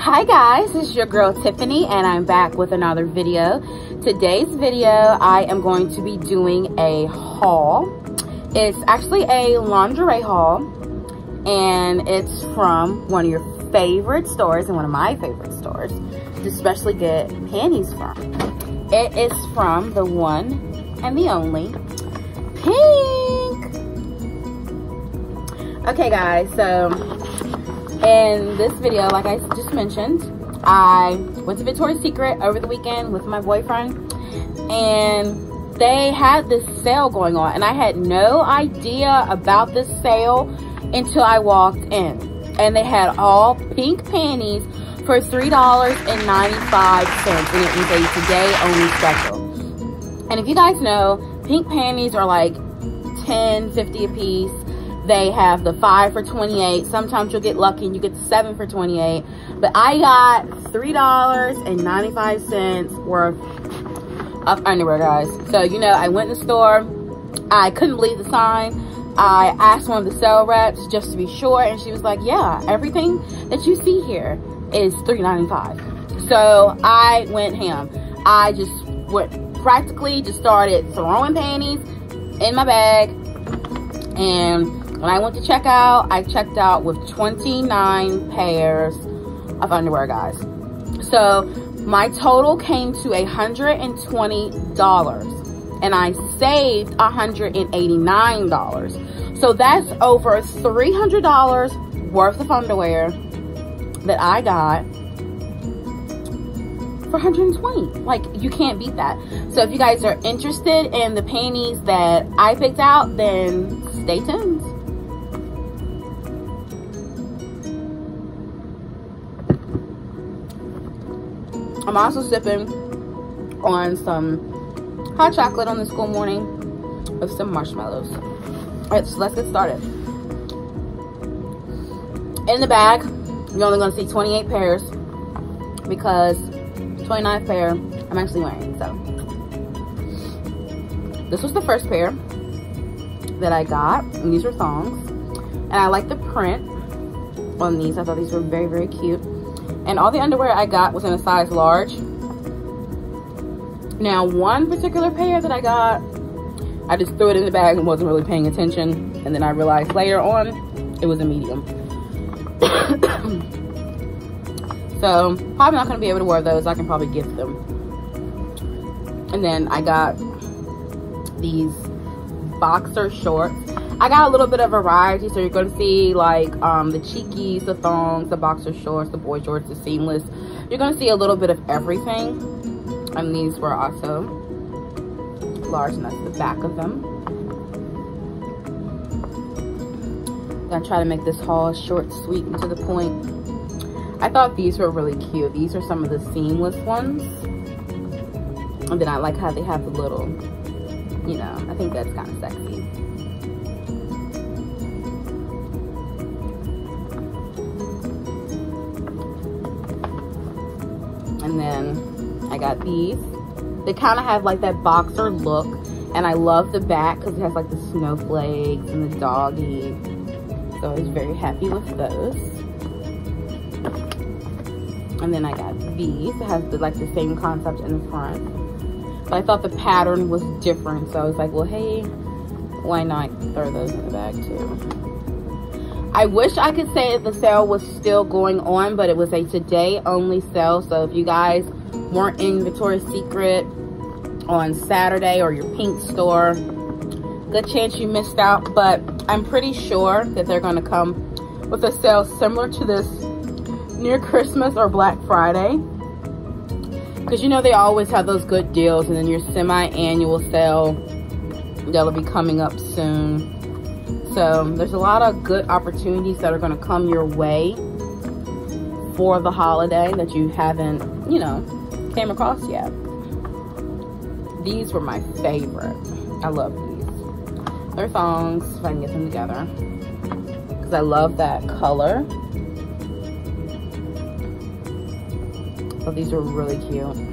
Hi guys, this is your girl Tiffany and I'm back with another video. Today's video, I am going to be doing a haul. It's actually a lingerie haul and it's from one of your favorite stores and one of my favorite stores to especially get panties from. It is from the one and the only Pink. Okay guys, so in this video, like I just mentioned, I went to Victoria's Secret over the weekend with my boyfriend and they had this sale going on and I had no idea about this sale until I walked in. And they had all pink panties for $3.95 and it was a today only special. And if you guys know, pink panties are like 10, 50 a piece they have the five for 28. Sometimes you'll get lucky and you get the seven for 28. But I got $3.95 worth of underwear, guys. So, you know, I went in the store. I couldn't believe the sign. I asked one of the sale reps just to be sure. And she was like, yeah, everything that you see here is $3.95. So I went ham. I just went practically just started throwing panties in my bag and when I went to check out, I checked out with 29 pairs of underwear, guys. So my total came to $120 and I saved $189. So that's over $300 worth of underwear that I got for 120 like you can't beat that so if you guys are interested in the panties that i picked out then stay tuned I'm also sipping on some hot chocolate on this cool morning with some marshmallows. All right, so let's get started. In the bag, you're only gonna see 28 pairs because 29th pair I'm actually wearing, so. This was the first pair that I got, and these are thongs. And I like the print on these. I thought these were very, very cute. And all the underwear I got was in a size large. Now, one particular pair that I got, I just threw it in the bag and wasn't really paying attention. And then I realized later on, it was a medium. so, probably not going to be able to wear those. I can probably gift them. And then I got these boxer shorts I got a little bit of variety, so you're to see like um, the cheekies, the thongs, the boxer shorts, the boy shorts, the seamless. You're to see a little bit of everything. And these were also large, and that's the back of them. Gonna try to make this haul short, sweet, and to the point. I thought these were really cute. These are some of the seamless ones. And then I like how they have the little, you know, I think that's kind of sexy. And then I got these. They kind of have like that boxer look. And I love the back because it has like the snowflakes and the doggy. So I was very happy with those. And then I got these. It has the, like the same concept in the front. But I thought the pattern was different. So I was like, well, hey, why not throw those in the bag too? I wish I could say that the sale was still going on, but it was a today only sale. So if you guys weren't in Victoria's Secret on Saturday or your pink store, good chance you missed out. But I'm pretty sure that they're going to come with a sale similar to this near Christmas or Black Friday. Because you know they always have those good deals and then your semi-annual sale that'll be coming up soon. So there's a lot of good opportunities that are going to come your way for the holiday that you haven't, you know, came across yet. These were my favorite. I love these. They're thongs, if I can get them together. Because I love that color. But these are really cute.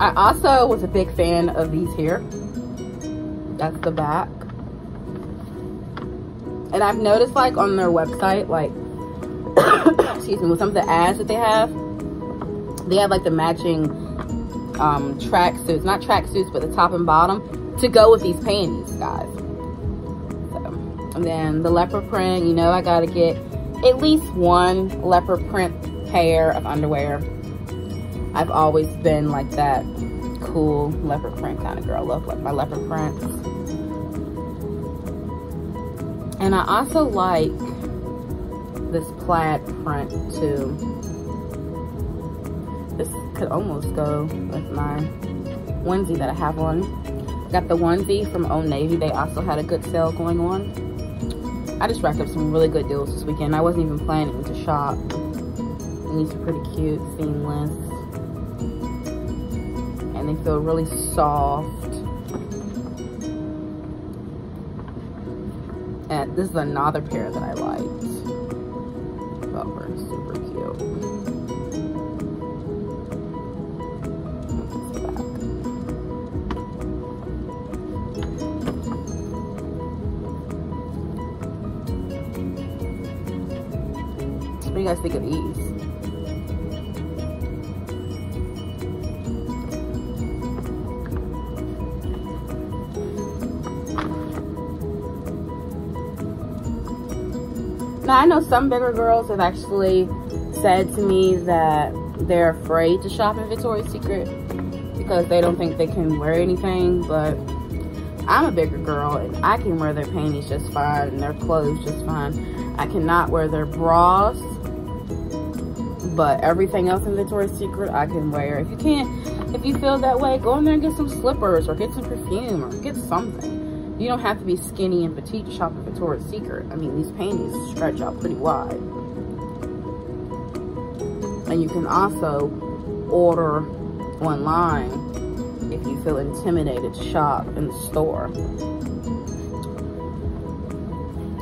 I also was a big fan of these here. That's the back. And I've noticed like on their website, like, excuse me, with some of the ads that they have, they have like the matching um, track suits, not track suits, but the top and bottom to go with these panties, guys. So, and then the leopard print, you know, I gotta get at least one leopard print pair of underwear. I've always been like that cool leopard print kind of girl. I love my leopard prints. And I also like this plaid print too. This could almost go with my onesie that I have on. Got the onesie from Old Navy. They also had a good sale going on. I just racked up some really good deals this weekend. I wasn't even planning to shop. And these are pretty cute, seamless. They feel really soft. And this is another pair that I liked. But we're super cute. What do you guys think of these? Now, I know some bigger girls have actually said to me that they're afraid to shop in Victoria's Secret because they don't think they can wear anything, but I'm a bigger girl and I can wear their panties just fine and their clothes just fine. I cannot wear their bras, but everything else in Victoria's Secret I can wear. If you can't, if you feel that way, go in there and get some slippers or get some perfume or get something. You don't have to be skinny and petite to shop at Victoria's Secret. I mean, these panties stretch out pretty wide. And you can also order online if you feel intimidated to shop in the store.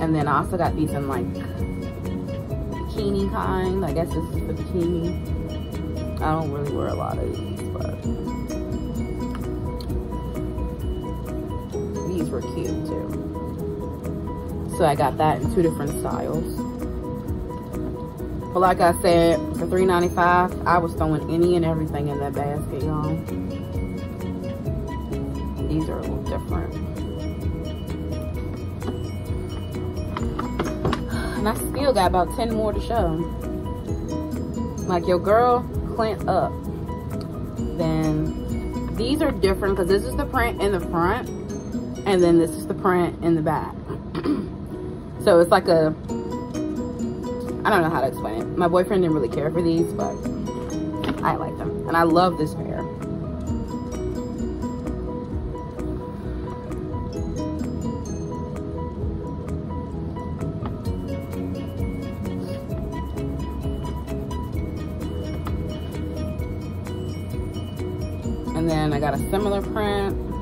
And then I also got these in like bikini kind. I guess this is the bikini. I don't really wear a lot of these, but were cute too. So I got that in two different styles. But like I said, for $3.95, I was throwing any and everything in that basket, y'all. These are a little different. And I still got about 10 more to show. Like your girl, Clint Up. Then these are different because this is the print in the front and then this is the print in the back. so it's like a, I don't know how to explain it. My boyfriend didn't really care for these, but I like them. And I love this pair. And then I got a similar print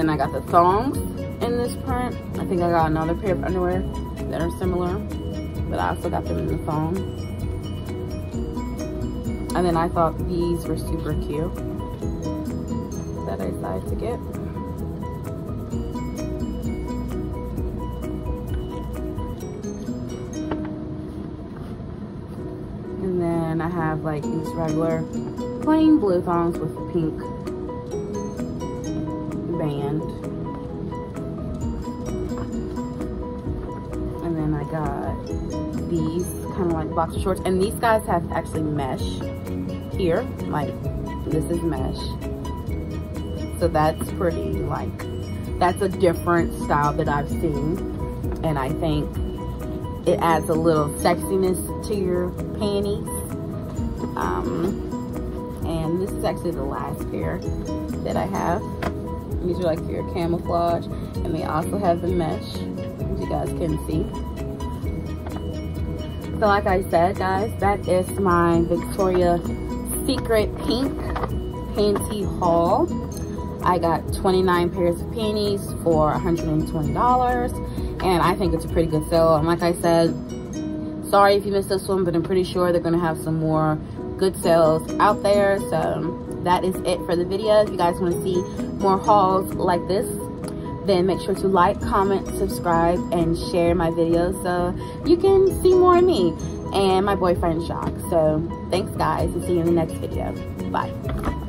then I got the thongs in this print. I think I got another pair of underwear that are similar, but I also got them in the thong. And then I thought these were super cute that I decided to get. And then I have like these regular plain blue thongs with the pink band. And then I got these kind of like boxer shorts. And these guys have actually mesh here. Like, this is mesh. So that's pretty, like, that's a different style that I've seen. And I think it adds a little sexiness to your panties. Um, and this is actually the last pair that I have. These are like your camouflage. And they also have the mesh, as you guys can see. So like I said, guys, that is my Victoria's Secret Pink Panty haul. I got 29 pairs of panties for $120. And I think it's a pretty good sale. And like I said, sorry if you missed this one, but I'm pretty sure they're going to have some more good sales out there. So that is it for the video. If you guys want to see more hauls like this, then make sure to like, comment, subscribe, and share my videos so you can see more of me and my boyfriend Shock. So thanks guys and see you in the next video. Bye.